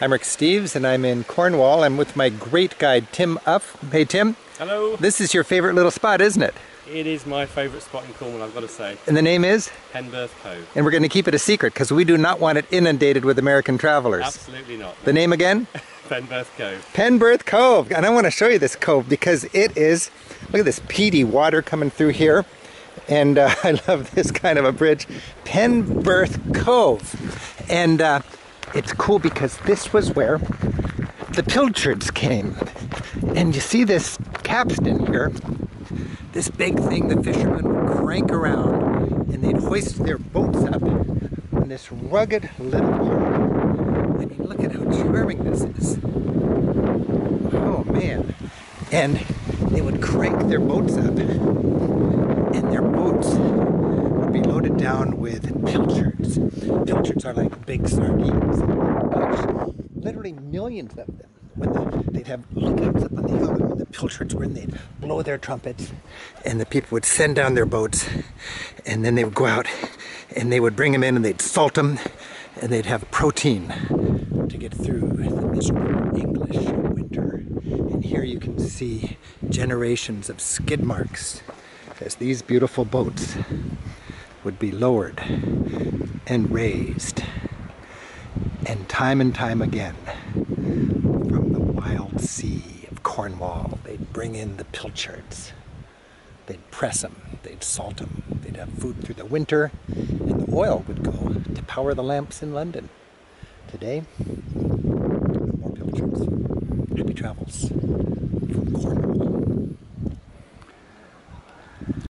I'm Rick Steves and I'm in Cornwall. I'm with my great guide Tim Uff. Hey Tim. Hello. This is your favorite little spot, isn't it? It is my favourite spot in Cornwall, I've got to say. And the name is? Penberth Cove. And we're going to keep it a secret because we do not want it inundated with American travelers. Absolutely not. The name again? Penberth Cove. Penberth Cove. And I want to show you this cove because it is, look at this peaty water coming through here. And uh, I love this kind of a bridge. Penberth Cove. And uh, it's cool because this was where the pilchards came. And you see this capstan here this big thing the fishermen would crank around and they'd hoist their boats up on this rugged little pond. I mean, look at how charming this is. Oh man. And they would crank their boats up and their boats would be loaded down with pilchards. Pilchards are like big sardines. Literally millions of them when the, they'd have lookouts up on the hill and when the pilchards were in, they'd blow their trumpets and the people would send down their boats and then they would go out and they would bring them in and they'd salt them and they'd have protein to get through the miserable English winter. And here you can see generations of skid marks as these beautiful boats would be lowered and raised. And time and time again, from the wild sea of Cornwall. They'd bring in the pilchards. They'd press them, they'd salt them, they'd have food through the winter, and the oil would go to power the lamps in London. Today, no more pilchards. Happy travels.